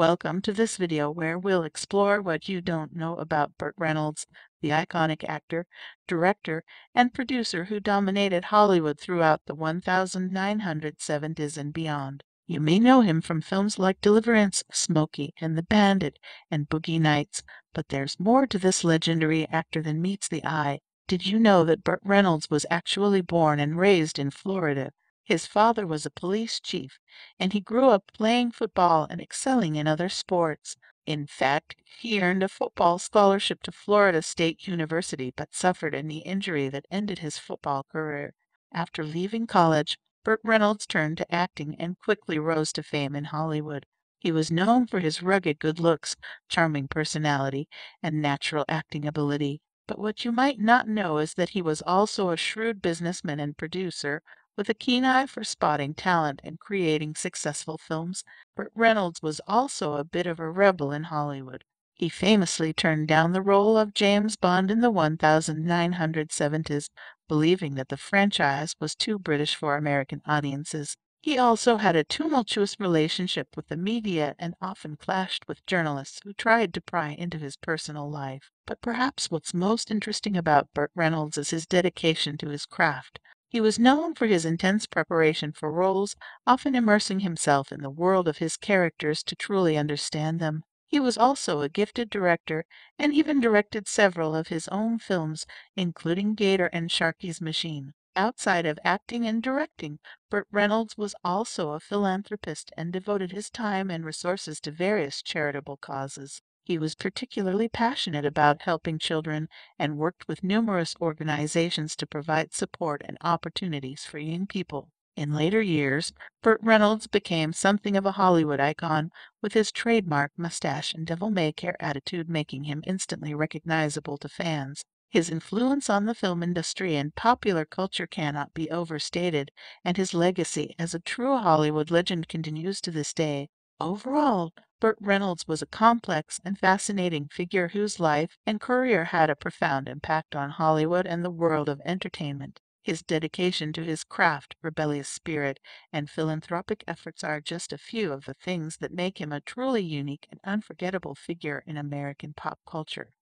Welcome to this video where we'll explore what you don't know about Burt Reynolds, the iconic actor, director, and producer who dominated Hollywood throughout the 1970s and beyond. You may know him from films like Deliverance, Smokey and the Bandit, and Boogie Nights, but there's more to this legendary actor than meets the eye. Did you know that Burt Reynolds was actually born and raised in Florida? His father was a police chief, and he grew up playing football and excelling in other sports. In fact, he earned a football scholarship to Florida State University, but suffered a knee injury that ended his football career. After leaving college, Burt Reynolds turned to acting and quickly rose to fame in Hollywood. He was known for his rugged good looks, charming personality, and natural acting ability. But what you might not know is that he was also a shrewd businessman and producer with a keen eye for spotting talent and creating successful films, Burt hmm. Reynolds was also a bit of a rebel in Hollywood. He famously turned down the role of James Bond in the 1970s, believing that the franchise was too British for American audiences. He also had a tumultuous relationship with the media and often clashed with journalists who tried to pry into his personal life. But perhaps what's most interesting about Burt Reynolds is his dedication to his craft. He was known for his intense preparation for roles, often immersing himself in the world of his characters to truly understand them. He was also a gifted director and even directed several of his own films, including Gator and Sharky's Machine. Outside of acting and directing, Burt Reynolds was also a philanthropist and devoted his time and resources to various charitable causes. He was particularly passionate about helping children and worked with numerous organizations to provide support and opportunities for young people. In later years, Burt Reynolds became something of a Hollywood icon, with his trademark mustache and devil may care attitude making him instantly recognizable to fans. His influence on the film industry and popular culture cannot be overstated, and his legacy as a true Hollywood legend continues to this day. Overall, Burt Reynolds was a complex and fascinating figure whose life and career had a profound impact on Hollywood and the world of entertainment. His dedication to his craft, rebellious spirit, and philanthropic efforts are just a few of the things that make him a truly unique and unforgettable figure in American pop culture.